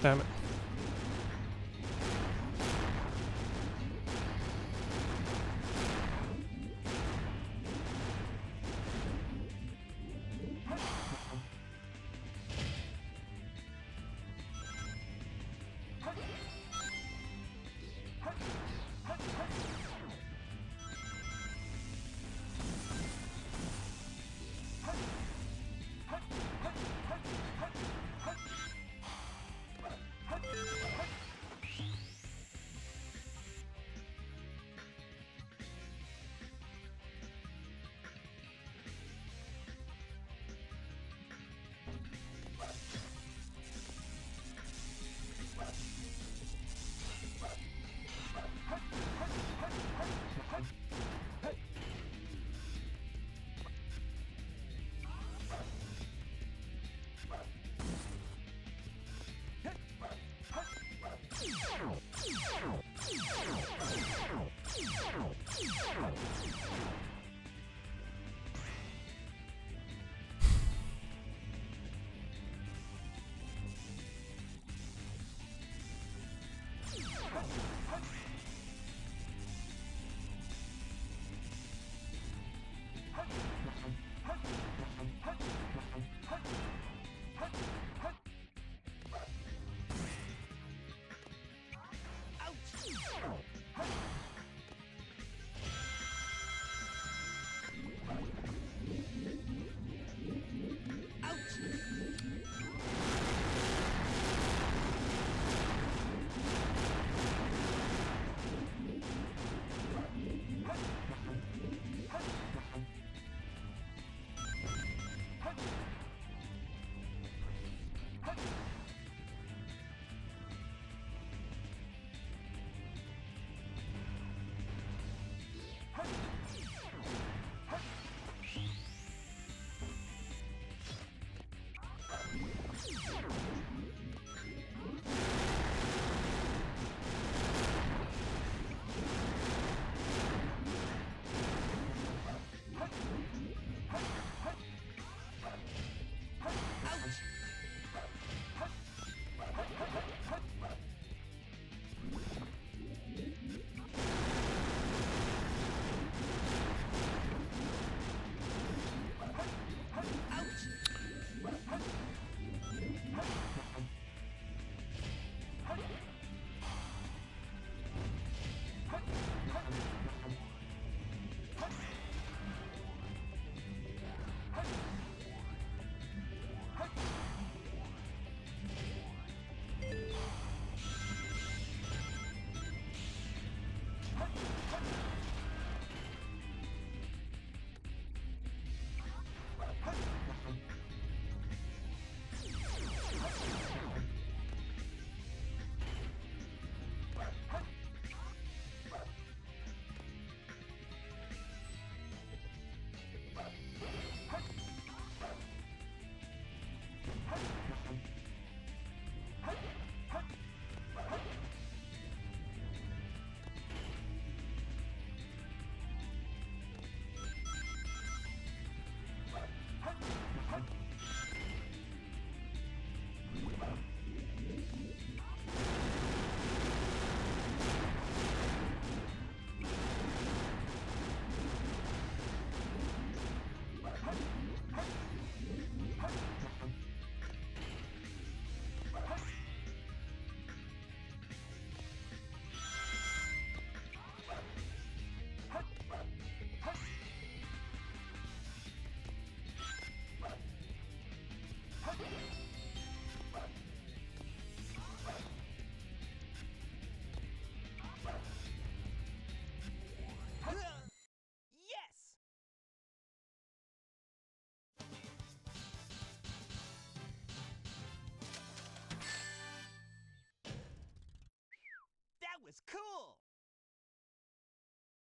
Damn it. Cool!